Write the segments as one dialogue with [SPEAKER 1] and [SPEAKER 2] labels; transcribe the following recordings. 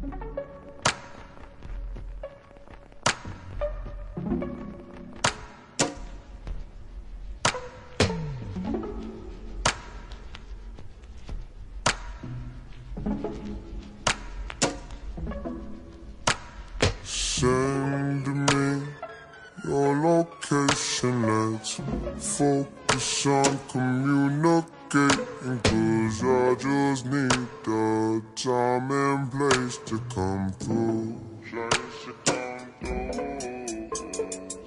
[SPEAKER 1] Send me your location. Let's focus on communicating. Cause I just need the time and place to come through.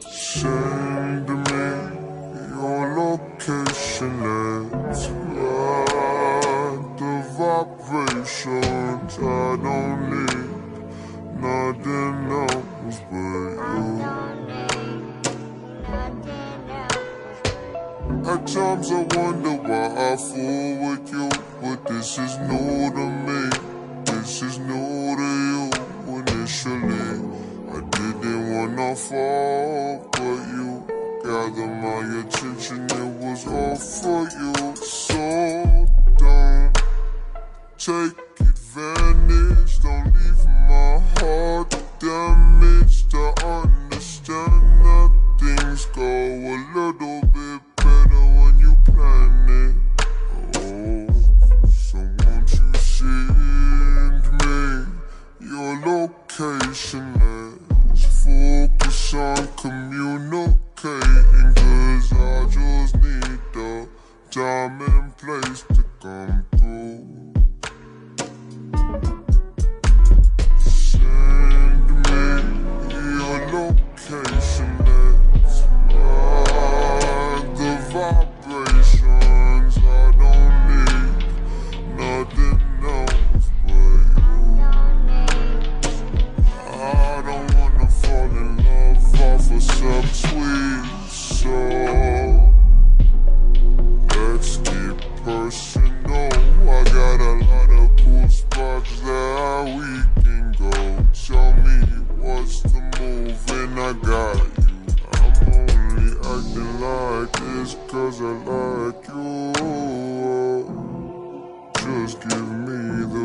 [SPEAKER 1] Send me your location. Let's At times I wonder why I fool with you, but this is new to me. This is new to you. Initially, I didn't wanna fall, but you gathered my attention. It was all for you, so don't take just cause I like you. Just give me the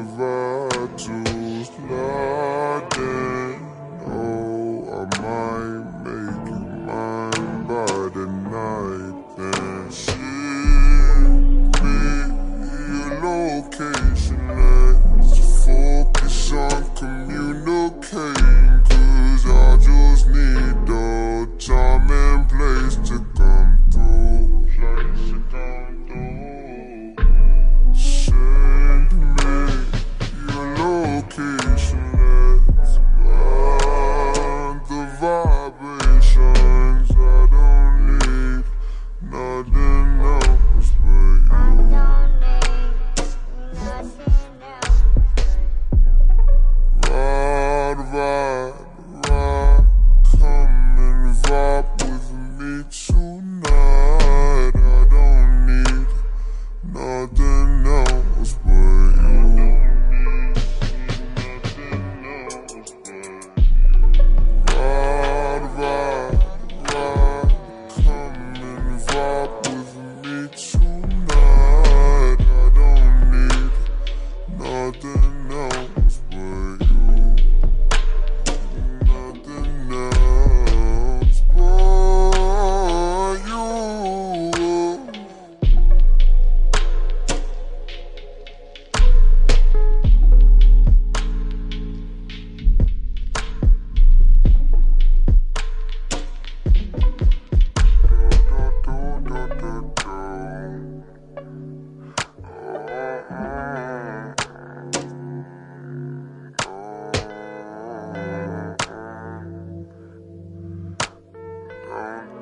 [SPEAKER 1] 啊